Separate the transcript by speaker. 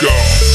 Speaker 1: Go.